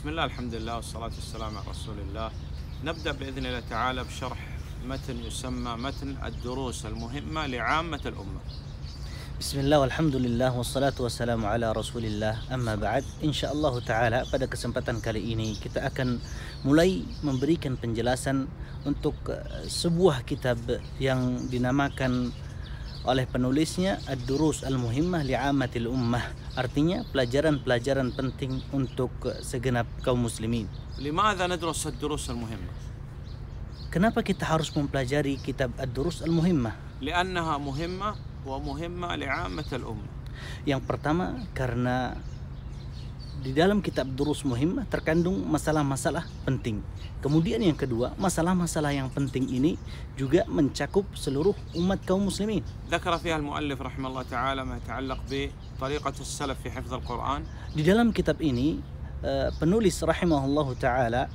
بسم الله الحمد لله والصلاة والسلام على رسول الله. نبدأ بإذن الله تعالى بشرح متن يسمى متن الدروس المهمة لعامة الأمة. بسم الله والحمد لله والصلاة والسلام على رسول الله. أما بعد إن شاء الله تعالى pada kesempatan kali ini kita akan mulai memberikan penjelasan untuk eh, sebuah kitab yang dinamakan oleh penulisnya Ad-Durus Al-Muhimmah Li'amatil Ummah Artinya pelajaran-pelajaran penting untuk uh, segenap kaum muslimin لماذا ندرس الدروس المهمة؟ Kenapa kita harus mempelajari kitab Ad-Durus Al-Muhimmah? لأنها مهمة ومهمة لعامة الأمة Yang pertama karena di dalam kitab Durus Muhimmah terkandung masalah-masalah penting. Kemudian yang kedua, masalah-masalah yang penting ini juga mencakup seluruh umat kaum muslimin. ذكر فيها المؤلف رحمه الله تعالى ما يتعلق بطريقة السلف في حفظ القرآن Di dalam kitab ini eh, penulis rahimahullahu taala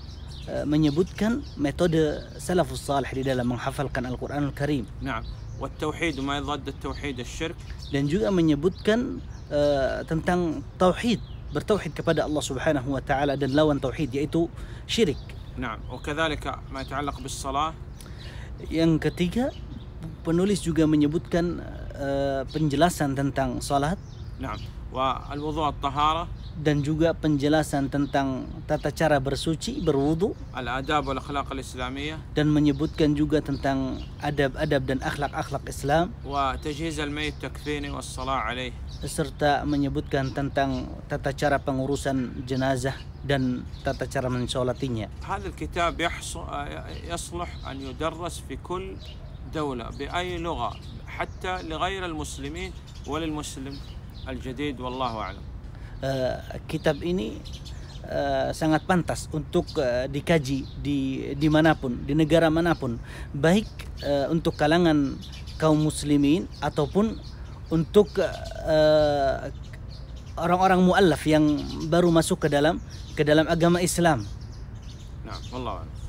eh, menyebutkan metode salafus salih di dalam menghafalkan Al-Qur'anul Karim نعم والتوحيد وما يضاد التوحيد الشرك dan juga menyebutkan eh, tentang tauhid, bertauhid kepada Allah Subhanahu wa taala dan lawan tauhid yaitu syirik. نعم وكذلك ما يتعلق بالصلاة Yang ketiga, penulis juga menyebutkan eh, penjelasan tentang salat نعم والوضوء الطهارة dan juga penjelasan tentang tata cara bersuci, berwudu الآداب والأخلاق الإسلامية dan menyebutkan juga tentang adab-adab dan akhlak-akhlak Islam وتجهيز الميت تكفينه والصلاة عليه serta menyebutkan tentang tata cara pengurusan jenazah dan tata cara mensolatinya. هذا الكتاب يحص- يصلح أن يدرس في كل دولة بأي لغة حتى لغير المسلمين وللمسلم al-jadid wallahu a'lam. Uh, kitab ini eh, sangat pantas untuk eh, dikaji di di mana pun di negara mana pun baik uh, untuk kalangan kaum muslimin ataupun untuk uh, orang-orang muallaf yang baru masuk ke dalam ke dalam agama Islam. Nah, Allah.